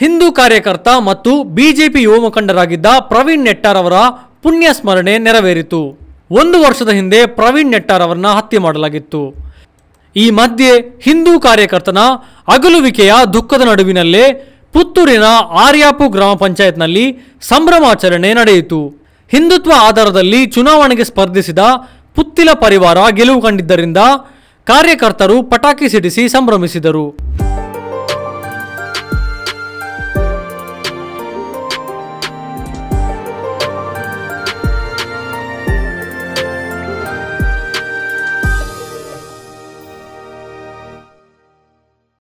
ಹಿಂದೂ ಕಾರ್ಯಕರ್ತ ಮತ್ತು ಬಿಜೆಪಿ ಯುವ ಮುಖಂಡರಾಗಿದ್ದ ಪ್ರವೀಣ್ ನೆಟ್ಟಾರ್ ಅವರ ಪುಣ್ಯ ಸ್ಮರಣೆ ನೆರವೇರಿತು. ಒಂದು ವರ್ಷದ ಹಿಂದೆ ಪ್ರವೀಣ್ ನೆಟ್ಟಾರ್ ಅವರನ್ನ ಹತ್ಯೆ ಮಾಡಲಾಗಿತ್ತು. ಈ ಮಧ್ಯೆ ಹಿಂದೂ ಕಾರ್ಯಕರ್ತನ ಅಗಲುವಿಕೆಯ ದುಃಖದ ನಡುವಿನಲ್ಲೇ ಪುತ್ತೂರಿನ ಆರ್ಯಾಪು ಗ್ರಾಮ ಪಂಚಾಯತ್ನಲ್ಲಿ ಸಂಭ್ರಮಾಚರಣೆ ನಡೆಯಿತು. ಹಿಂದುತ್ವ ಆಧಾರದಲ್ಲಿ ಚುನಾವಣೆಗೆ ಸ್ಪರ್ಧಿಸಿದ ಪುತ್ತಿಲ ಪರಿವಾರ ಗೆಲುವು ಕಂಡಿದ್ದರಿಂದ ಕಾರ್ಯಕರ್ತರು ಪಟಾಕಿ ಸಿಡಿಸಿ ಸಂಭ್ರಮಿಸಿದರು.